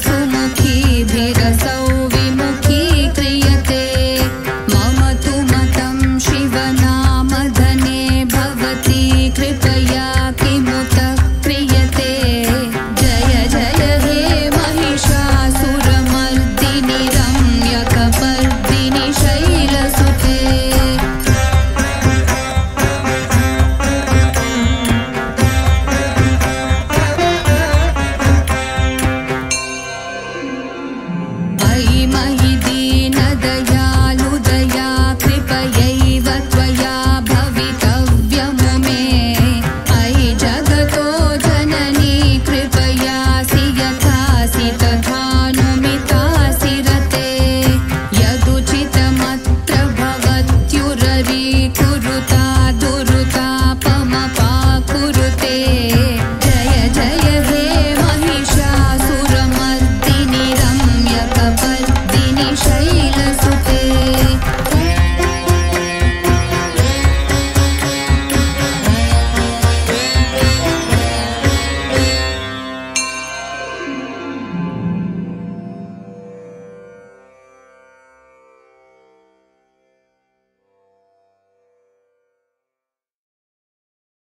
つな